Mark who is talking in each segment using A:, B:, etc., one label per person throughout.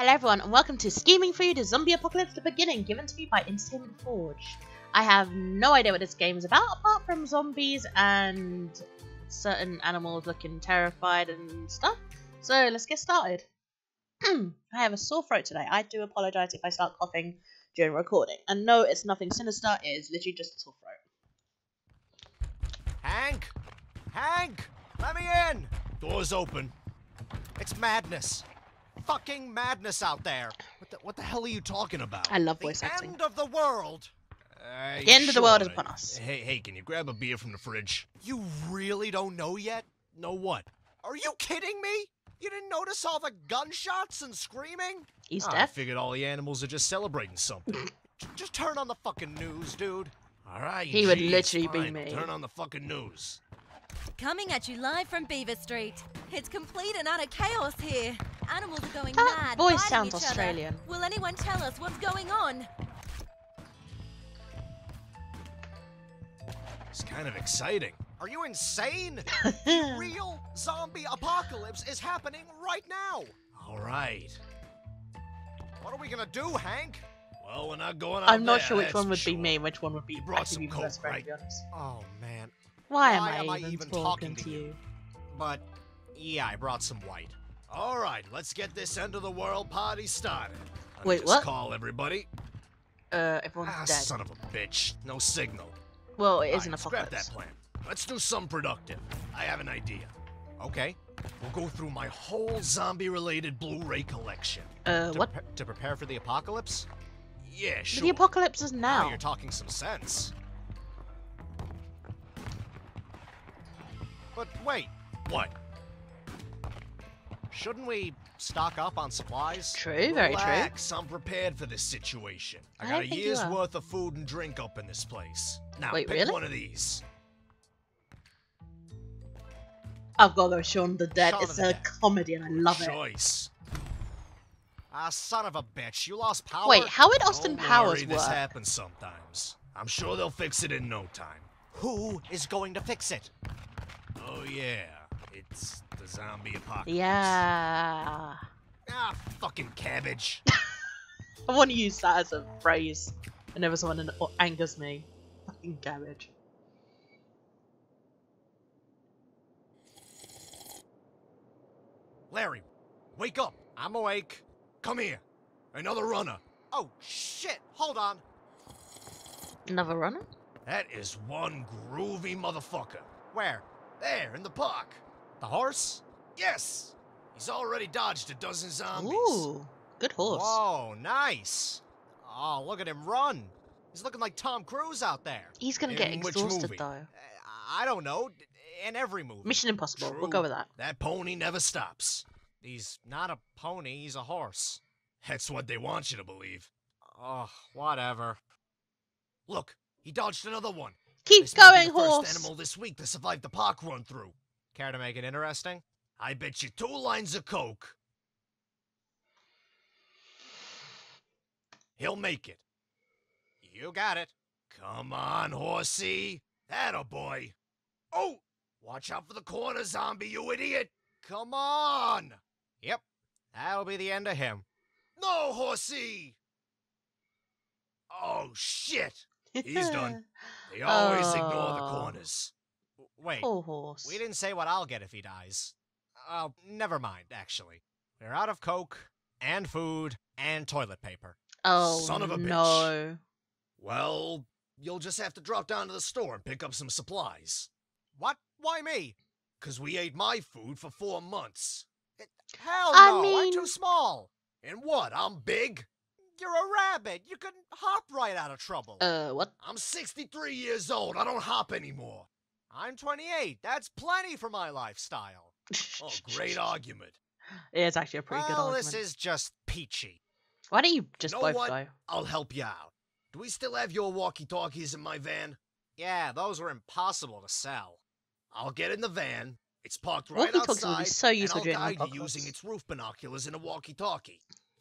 A: Hello everyone and welcome to Scheming Through, a zombie apocalypse the beginning, given to me by Entertainment Forge. I have no idea what this game is about, apart from zombies and certain animals looking terrified and stuff. So let's get started. I have a sore throat today. I do apologise if I start coughing during recording. And no, it's nothing sinister, it is literally just a sore throat.
B: Hank! Hank! Let me in! Door's open. It's madness. Fucking madness out there. What the, what the hell are you talking about?
A: I love
B: the
A: voice acting.
B: end of the world. Uh,
A: The end of the world is upon us.
B: Hey, hey, can you grab a beer from the fridge? You really don't know yet? Know what? Are you kidding me? You didn't notice all the gunshots and screaming?
A: He's
B: Ah, I figured all the animals are just celebrating something. Just turn on the fucking news, dude. All right.
A: He would
B: geez,
A: literally be
B: fine,
A: me.
B: Turn on the fucking news.
C: Coming at you live from Beaver Street. It's complete and utter chaos here. Animals are going
A: That
C: mad.
A: voice
C: biting
A: sounds
C: each other.
A: Australian.
C: Will anyone tell us what's going on?
B: It's kind of exciting. Are you insane? the real zombie apocalypse is happening right now. All right. What are we gonna do, Hank? Well, we're not going out
A: I'm not
B: there,
A: sure which one
B: for
A: would be me and which one would be
B: You brought some
A: be my
B: coke,
A: best friend,
B: right?
A: to be honest.
B: Oh man.
A: Why am I,
B: am I
A: even,
B: even
A: talking,
B: talking
A: to you?
B: you? But yeah, I brought some white. All right, let's get this end of the world party started.
A: Wait,
B: just
A: what?
B: Call everybody.
A: Uh, everyone's
B: Ah,
A: dead.
B: son of a bitch. No signal.
A: Well, it is
B: Alright,
A: an
B: scrap
A: apocalypse.
B: that plan. Let's do some productive. I have an idea. Okay. We'll go through my whole zombie-related Blu-ray collection.
A: Uh,
B: to
A: what?
B: prepa- to prepare for the apocalypse? Yeah,
A: But
B: sure.
A: The apocalypse is
B: Now
A: now.
B: you're talking some sense. But wait, what? Shouldn't we stock up on supplies?
A: True, very true.
B: Relax, I'm prepared for this situation. I
A: I
B: got a
A: don't think you
B: year's worth of food and drink up in this place. Now,
A: Wait,
B: pick
A: really?
B: one of these.
A: I've got to go Shaun the Dead.
B: Shaun
A: it's
B: the
A: a
B: Dead.
A: comedy and I love it.
B: Choice. Ah, son of a bitch, you lost power.
A: Wait, how would Austin
B: Don't
A: Powers
B: worry, This happens sometimes. I'm sure they'll fix it in no time. Who is going to fix it? Oh yeah, it's the zombie apocalypse.
A: Yeah.
B: Ah, fucking cabbage.
A: I want to use that as a phrase whenever someone an- angers me. Fucking cabbage.
B: Larry, wake up. I'm awake. Come here. Another runner. Oh shit! Hold on.
A: Another runner?
B: That is one groovy motherfucker. Where? There, in the park. The horse? Yes. He's already dodged a dozen zombies.
A: Ooh, good horse.
B: Whoa, nice. Oh, look at him run. He's looking like Tom Cruise out there.
A: He's gonna get
B: In which
A: exhausted though.
B: Uh, I don't know. In every movie.
A: Mission Impossible. We'll go with that.
B: That pony never stops. He's not a pony, he's a horse. That's what they want you to believe. Oh, whatever. Look, he dodged another one.
A: Keep
B: This might be
A: going,
B: the first animal this week to survive the park run through. Care to make it interesting? I bet you two lines of coke. He'll make it. You got it. Come on, horsey. That a boy. Oh, watch out for the corner, zombie, you idiot. Come on. Yep, that'll be the end of him. No, horsey. Oh, shit. He's done. They always ignore the
A: Oh.
B: corners. Wait,
A: Poor horse.
B: we didn't say what I'll get if he dies. Oh, never mind, actually. We're out of Coke, and food, and toilet paper.
A: Oh
B: Son of a bitch. Well, you'll just have to drop down to the store and pick up some supplies. What? Why me? Because we ate my food for four months. Hell
A: I
B: no, I'm too small. And what, I'm big? You're a rabbit. You can hop right out of trouble.
A: Uh, what?
B: I'm 63 years old. I don't hop anymore. I'm 28. That's plenty for my lifestyle. Oh, great argument.
A: Yeah, it's actually a pretty good
B: well,
A: argument.
B: this is just peachy.
A: Why don't you just
B: know
A: both
B: what?
A: go?
B: I'll help you out. Do we still have your walkie-talkies in my van? Yeah, those were impossible to sell. I'll get in the van. It's parked right outside,
A: would be so
B: and
A: useful
B: I'll
A: during
B: guide you using its roof binoculars in a walkie-talkie.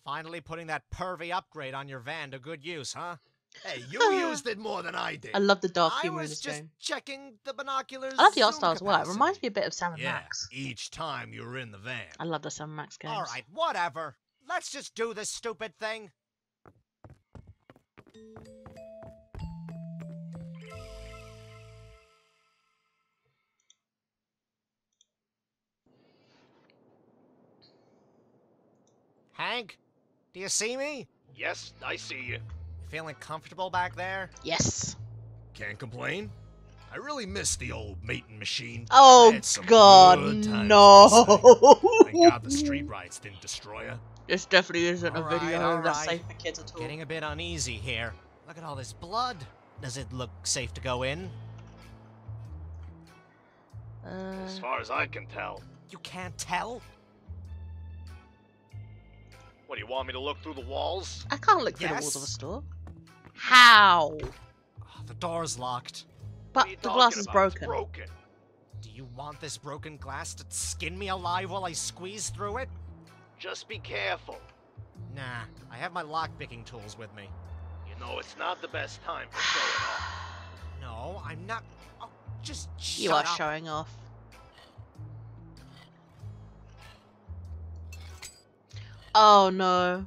B: Finally putting that pervy upgrade on your van to good use, huh? Hey, you used it more than I did.
A: I love the dark
B: I
A: humor in
B: was
A: this
B: just
A: game.
B: checking the binoculars.
A: I love the art style as well. It reminds me a bit of Sam and
B: Yeah,
A: Max.
B: each time you were in the van.
A: I love the Sam and Max games.
B: All right, whatever. let's just do this stupid thing. Hank, do you see me?
D: Yes, I see you.
B: Feeling comfortable back there?
A: Yes.
B: Can't complain. I really miss the old mating machine.
A: Oh
B: I had some
A: god, no.
B: with. Thank God the street riots didn't destroy her.
A: this definitely isn't a
B: Alright,
A: video that's
B: alright.
A: safe for kids at all.
B: Getting a bit uneasy here. Look at all this blood. Does it look safe to go in?
A: Uh,
D: As far as I can tell.
B: You can't tell?
D: What do you want me to look through the walls?
A: I can't look through the walls of a store. How?
B: Oh, the door's locked.
A: But
D: What are you
A: the glass is broken.
D: Broken.
B: Do you want this broken glass to skin me alive while I squeeze through it?
D: Just be careful.
B: Nah, I have my lock-picking tools with me.
D: You know it's not the best time for showing off.
B: No, I'm not. Oh, just shut
A: You are
B: up.
A: showing off. Oh no.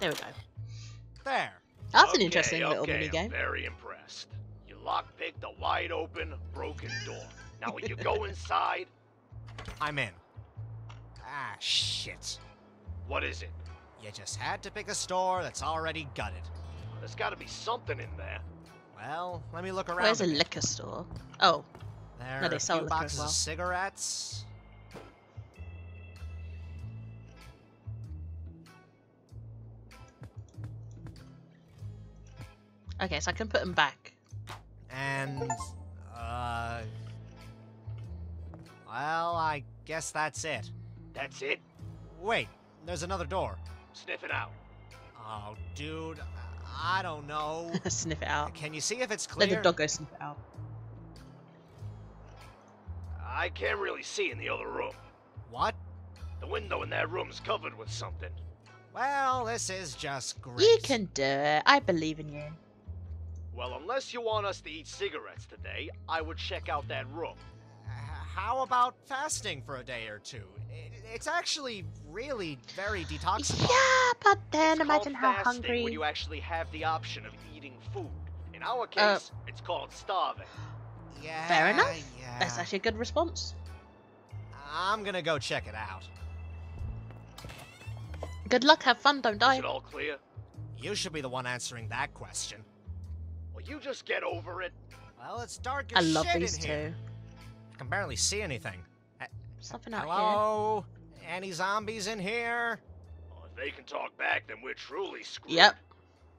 A: There we go.
B: There.
A: That's an
D: Okay,
A: interesting little
D: okay,
A: mini
D: I'm
A: game.
D: very impressed. You lockpicked a wide open, broken door. Now when you go inside,
B: I'm in. Ah, shit.
D: what is it?
B: You just had to pick a store that's already gutted.
D: There's got to be something in there.
B: Well, let me look around.
A: Where's a
B: bit.
A: liquor store? Oh,
B: There
A: No,
B: are
A: they
B: a
A: sell
B: few boxes
A: well.
B: of cigarettes.
A: Okay, so I can put them back.
B: And, uh. Well, I guess that's it.
D: That's it?
B: Wait, there's another door.
D: Sniff it out.
B: Oh, dude, I don't know.
A: sniff it out.
B: Can you see if it's clear?
A: Let
B: clear?
A: the dog go sniff it out.
D: I can't really see in the other room.
B: What?
D: The window in that room's covered with something.
B: Well, this is just great.
A: You can do it. I believe in you.
D: Well, unless you want us to eat cigarettes today, I would check out that room.
B: Uh, How about fasting for a day or two? It's actually really very detoxifying.
A: Yeah, but then
D: It's
A: imagine
D: called
A: how
D: fasting
A: hungry.
D: when you actually have the option of eating food. In our
A: Uh,
D: case, it's called starving.
B: Yeah,
A: Fair enough.
B: Yeah.
A: That's actually a good response.
B: I'm gonna go check it out.
A: Good luck, have fun, don't die.
D: Is
A: die.
D: it all clear?
B: You should be the one answering that question.
D: Well, you just get over it.
B: Well, it's dark
A: I
B: as
A: love
B: shit
A: these
B: in
A: two.
B: here. I can barely see anything.
A: Something out here.
B: Hello? Any zombies in here?
D: Well, if they can talk back, then we're truly screwed.
A: Yep.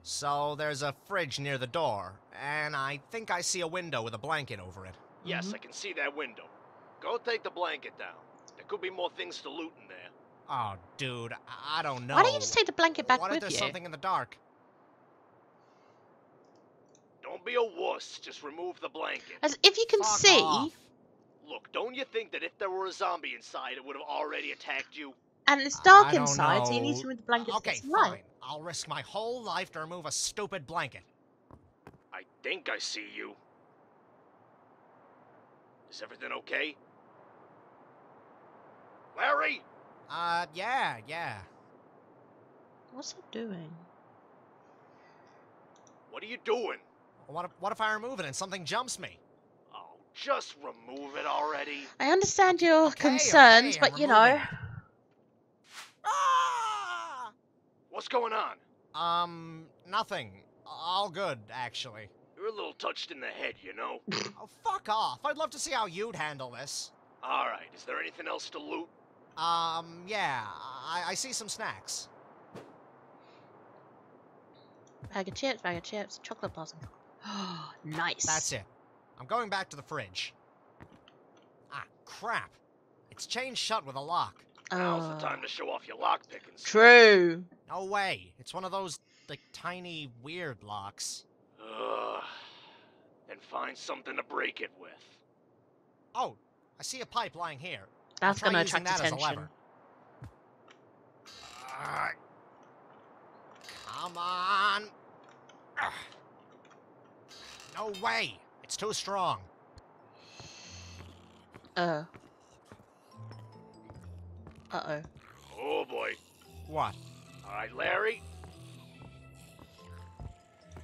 B: So there's a fridge near the door, and I think I see a window with a blanket over it.
D: Yes,
A: Mhm.
D: I can see that window. Go take the blanket down. There could be more things to loot in there.
B: Oh, dude, I I don't know.
A: Why don't you just take the blanket back
B: what if
A: with
B: there's
A: you?
B: something in the dark?
D: Don't be a wuss. Just remove the blanket.
A: As if you can
B: Fuck
A: see,
B: off.
D: Look, don't you think that if there were a zombie inside, it would have already attacked you?
A: and it's dark
B: I don't
A: inside, so you need to remove the blanket to
B: Okay,
A: get some light.
B: fine. I'll risk my whole life to remove a stupid blanket.
D: I think I see you. Is everything okay? Larry!
B: Uh, yeah, yeah.
A: What's it doing?
D: What are you doing?
B: What if, what if I remove it and something jumps me?
D: Oh, just remove it already.
A: I understand your
B: Okay,
A: concerns,
B: okay,
A: but
B: I'm
A: you know,
B: Ah!
D: What's going on?
B: Um, nothing. All good, actually.
D: You're a little touched in the head, you know?
B: Oh, fuck off. I'd love to see how you'd handle this.
D: Alright, is there anything else to loot?
B: Um, yeah, I, I see some snacks.
A: bag of chips, bag of chips, chocolate blossom. Oh, nice.
B: That's it. I'm going back to the fridge. Ah, crap. It's chained shut with a lock.
D: Now's
A: Oh,
D: the time to show off your lockpicking. skills.
A: True.
B: No way. It's one of those, like, tiny, weird locks.
D: Ugh. Then find something to break it with.
B: Oh, I see a pipe lying here.
A: That's gonna
B: using
A: attract
B: that as a
A: attention.
B: lever. Ah, come on. Ah. No way. It's too strong.
A: Uh, Uh oh.
D: Oh boy.
B: What?
D: Alright, Larry.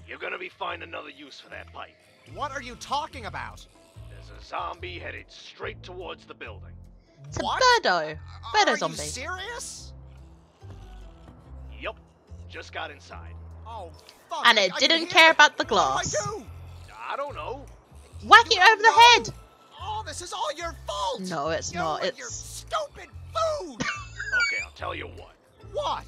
D: You're gonna be finding another use for that pipe.
B: What are you talking about?
D: There's a zombie headed straight towards the building.
A: It's
B: what?
A: a birdo. Birdo
B: are
A: zombie.
B: you serious?
D: Yup. Just got inside.
B: Oh, fuck.
A: And it
B: I
A: didn't care
B: it.
A: about the
B: What do I
A: glass.
B: do?
D: I don't know.
A: Whack
B: You
A: it over the
B: don't
A: head!
B: Oh, this is all your fault.
A: No, it's
B: you
A: not.
B: It's your stupid food.
D: Okay, I'll tell you what.
B: what?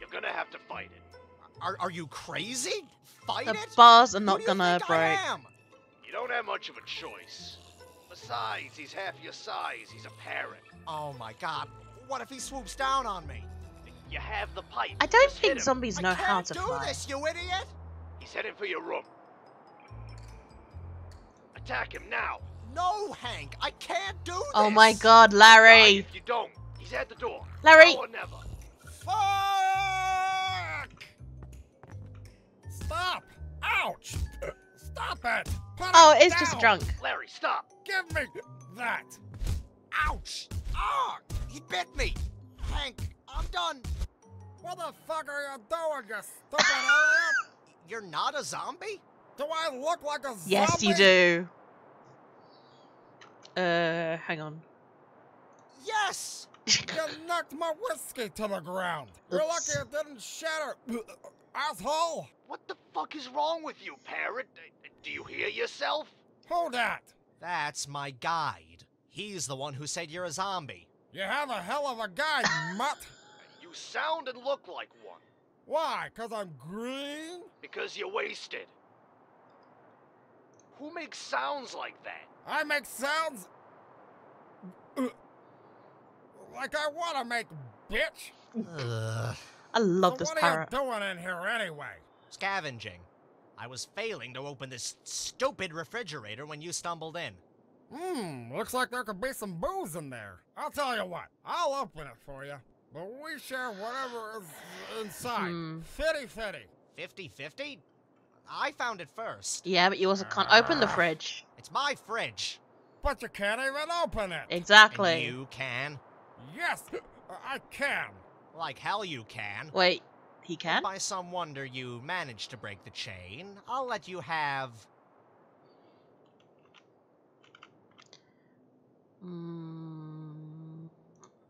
D: You're gonna have to fight it.
B: Are, are you crazy? Fight
A: the
B: it?
A: bars are not gonna break.
B: I?
D: You don't have much of a choice. Besides, he's half your size. He's a parrot.
B: Oh my god. What if he swoops down on me?
D: You have the pipe.
A: I don't
D: Just hit
A: think
D: him.
A: zombies
B: I
A: know
B: can't
A: how to
B: do
A: fly.
B: this, you idiot!
D: He's heading for your room. Attack him now.
B: No, Hank, I can't do this.
A: Oh my god,
D: Die
A: Larry!
D: if you don't. He's at the door.
A: Larry!
D: Now or never.
E: Fuck! Stop! Ouch! Stop it! Put
A: Oh,
E: it
A: it's just
E: down.
A: drunk.
D: Larry, stop.
E: Give me that!
B: Ouch! Ah! He bit me! Hank, I'm done.
E: What the fuck are you doing, you stupid idiot?
B: You're not a zombie?
E: Do I look like a zombie?
A: Yes, you do. Uh, hang on.
B: Yes!
E: You knocked my whiskey to the ground. You're
A: Oops.
E: lucky it didn't shatter. Asshole!
D: What the fuck is wrong with you, parrot? Do you hear yourself?
E: Who that?
B: That's my guide. He's the one who said you're a zombie.
E: You have a hell of a guy, mutt.
D: You sound and look like one.
E: Why? Cause I'm green?
D: Because you're wasted. Who makes sounds like that?
E: I make sounds uh, like I want to make, bitch.
B: Ugh.
A: I love
E: so
A: this
E: what
A: parrot.
E: are you doing in here anyway?
B: Scavenging. I was failing to open this stupid refrigerator when you stumbled in.
E: Hmm, looks like there could be some booze in there. I'll tell you what, I'll open it for you. But we share whatever is inside.
A: Hmm.
E: Fitty fitty.
B: 50 50? I found it first.
A: Yeah, but you also can't open the fridge.
B: It's my fridge.
E: But you can't even open it.
A: Exactly.
B: And you can.
E: Yes, I can.
B: Like hell you can.
A: Wait, he can?
B: By some wonder you managed to break the chain. I'll let you have.
A: Mm,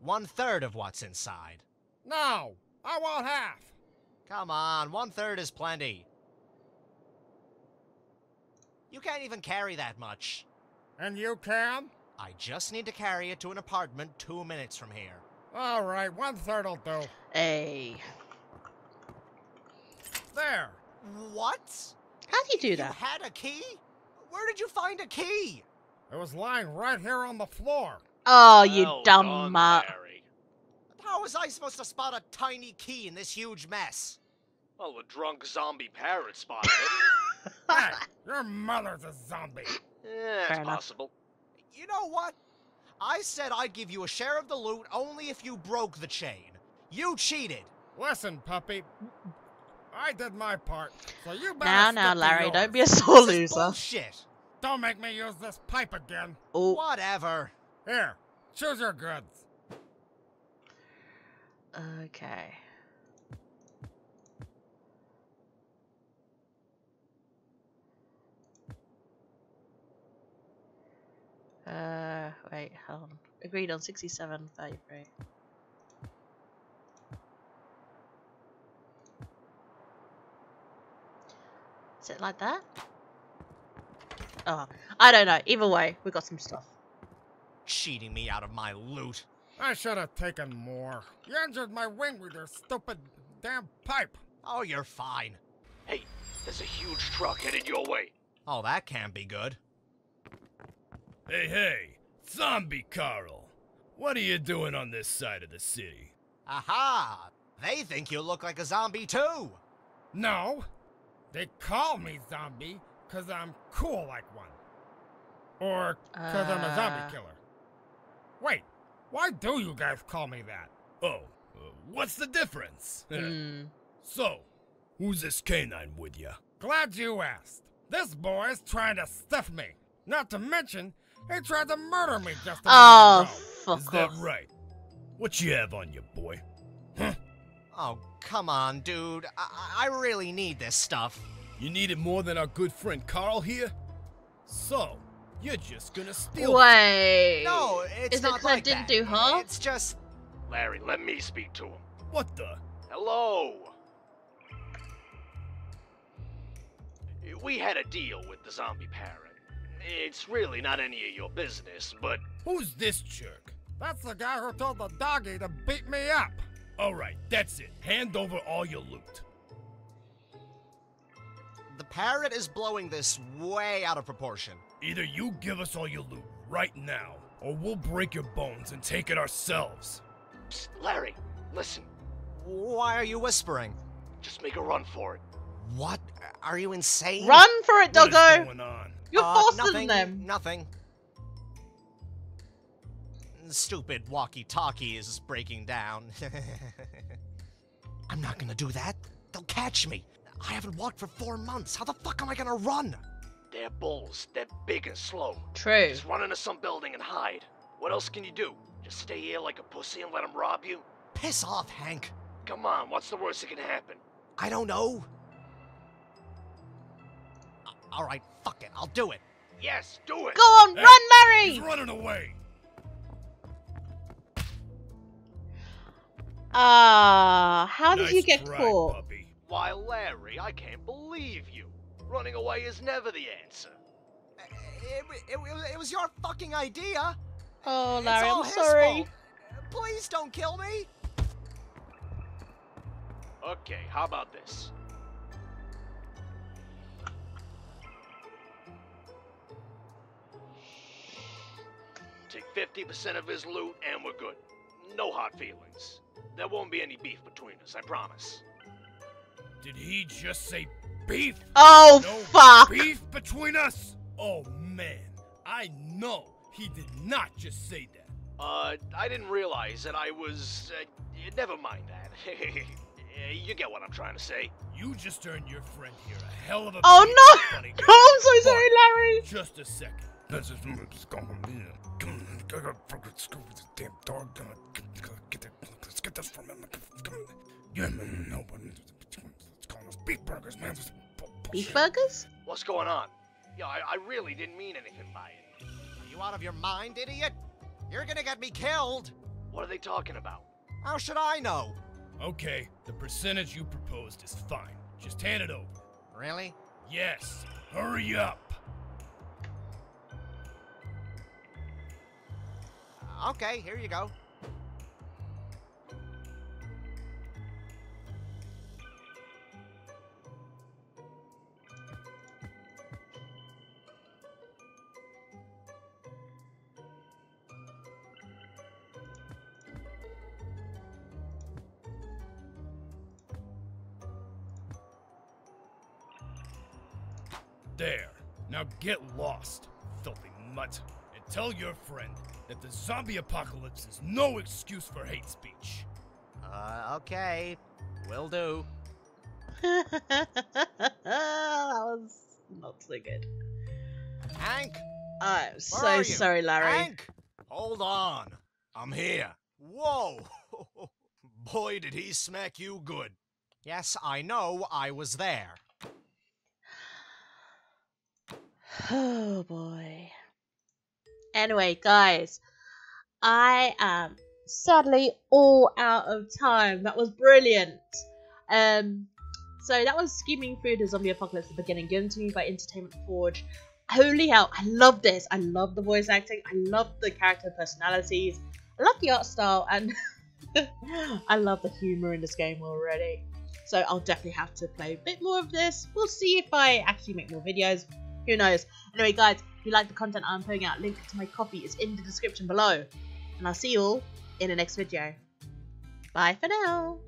B: one third of what's inside.
E: No, I want half.
B: Come on, one third is plenty. You can't even carry that much.
E: And you can?
B: I just need to carry it to an apartment two minutes from here.
E: All right, one third'll do.
A: hey.
E: There.
B: What?
A: How do you do
B: You
A: that?
B: had a key? Where did you find a key?
E: It was lying right here on the floor.
A: Oh, you
D: Well
A: dumb
D: done,
A: mutt.
B: How was I supposed to spot a tiny key in this huge mess?
D: Well, the drunk zombie parrot spotted it.
E: Hey, your mother's a zombie.
D: yeah,
A: Fair
D: it's
A: enough.
D: possible.
B: You know what? I said I'd give you a share of the loot only if you broke the chain. You cheated.
E: Listen, puppy. I did my part, so you better
A: Now, now, Larry,
E: yours.
A: don't be a sore
B: This
A: loser.
B: bullshit.
E: Don't make me use this pipe again.
A: Oh,
B: Whatever.
E: Here, choose your goods.
A: okay. Uh, wait, hold on. Agreed on 67, 33. Is it like that? Oh, I don't know. Either way, we got some stuff.
B: Cheating me out of my loot.
E: I should have taken more. You injured my wing with your stupid damn pipe.
B: Oh, you're fine.
D: Hey, there's a huge truck headed your way.
B: Oh, that can't be good.
F: Hey, hey, Zombie Carl. What are you doing on this side of the city?
B: Aha! They think you look like a zombie too.
E: No, they call me zombie because I'm cool like one. Or because I'm a
A: Uh.
E: zombie killer. Wait, why do you guys call me that?
F: Oh, uh, what's the difference?
A: Hmm.
F: so, who's this canine with you?
E: Glad you asked. This boy is trying to stuff me. Not to mention, He tried to murder me just a
A: Oh,
E: minute ago.
F: Is
A: fuck
F: that right? What you have on you, boy? Huh?
B: Oh, come on, dude. I, I really need this stuff.
F: You need it more than our good friend Carl here? So, you're just gonna steal
A: Wait.
B: No, it's
A: Is it
B: not
A: 'cause I
B: like
A: didn't
B: that.
A: do her?
B: It's just
D: Larry, let me speak to him.
F: What the?
D: Hello. We had a deal with the zombie parrot. It's really not any of your business, but
F: Who's this jerk?
E: That's the guy who told the doggy to beat me up.
F: Alright, that's it. Hand over all your loot.
B: the parrot is blowing this way out of proportion.
F: Either you give us all your loot right now, or we'll break your bones and take it ourselves.
D: Psst, Larry, listen.
B: Why are you whispering?
D: Just make a run for it.
B: What? Are you insane?
A: Run for it, Doggo!
F: What is
A: doggo.
F: going on?
A: You're
B: Uh,
A: faster
B: nothing,
A: them.
B: Nothing. Stupid walkie-talkie is breaking down. I'm not gonna do that. They'll catch me. I haven't walked for four months. How the fuck am I gonna run?
D: They're bulls. They're big and slow.
A: True.
D: Just run into some building and hide. What else can you do? Just stay here like a pussy and let them rob you?
B: Piss off, Hank.
D: Come on, what's the worst that can happen?
B: I don't know. All right, fuck it. I'll do it.
D: Yes, do it!
A: Go on,
F: Hey,
A: run,
F: He's running away.
A: Ah, how did you get
F: try,
A: caught?
F: Puppy.
D: Why, Larry, I can't believe you. Running away is never the answer.
B: Uh, it, it, it, it was your fucking idea.
A: Oh,
B: It's
A: Larry, I'm sorry.
B: fault. Uh, please don't kill me.
D: Okay, how about this? Take 50% of his loot and we're good. No hard feelings. There won't be any beef between us, I promise.
F: Did he just say beef?
A: Oh,
F: No
A: fuck.
F: beef between us? Oh man, I know he did not just say that.
D: Uh, I didn't realize that I was. Uh, never mind that. you get what I'm trying to say.
F: You just earned your friend here a hell of a
A: Oh, no.
F: funny
A: Oh. I'm so sorry, Larry.
F: Just a second. This is what's going on. I gotta fucking screw with this damn dog. Get that. Let's get this from him. Yeah, man, no, but it's calling us beef burgers, man. This is bu-
A: Beef burgers?
D: What's going on? Yeah, I, I really didn't mean anything by it.
B: Are you out of your mind, idiot? You're gonna get me killed.
D: What are they talking about?
B: How should I know?
F: Okay, the percentage you proposed is fine. Just hand it over.
B: Really?
F: Yes, hurry up.
B: Uh, okay, here you go.
F: There. Now get lost, filthy mutt, and tell your friend that the zombie apocalypse is no excuse for hate speech.
B: Uh, okay. Will do.
A: that was not so good.
B: Hank!
A: I'm
B: Where
A: so sorry, Larry.
B: Hank! Hold on. I'm here. Whoa! Boy, did he smack you good. Yes, I know I was there.
A: Oh boy. Anyway, guys, I am sadly all out of time. That was brilliant. Um, so that was Scheming Through the Zombie Apocalypse at the beginning, given to me by Entertainment Forge. Holy hell, I love this. I love the voice acting. I love the character personalities. I love the art style, and I love the humor in this game already. So I'll definitely have to play a bit more of this. We'll see if I actually make more videos. Who knows? Anyway, guys, if you like the content I'm putting out, link to my copy is in the description below. And I'll see you all in the next video. Bye for now.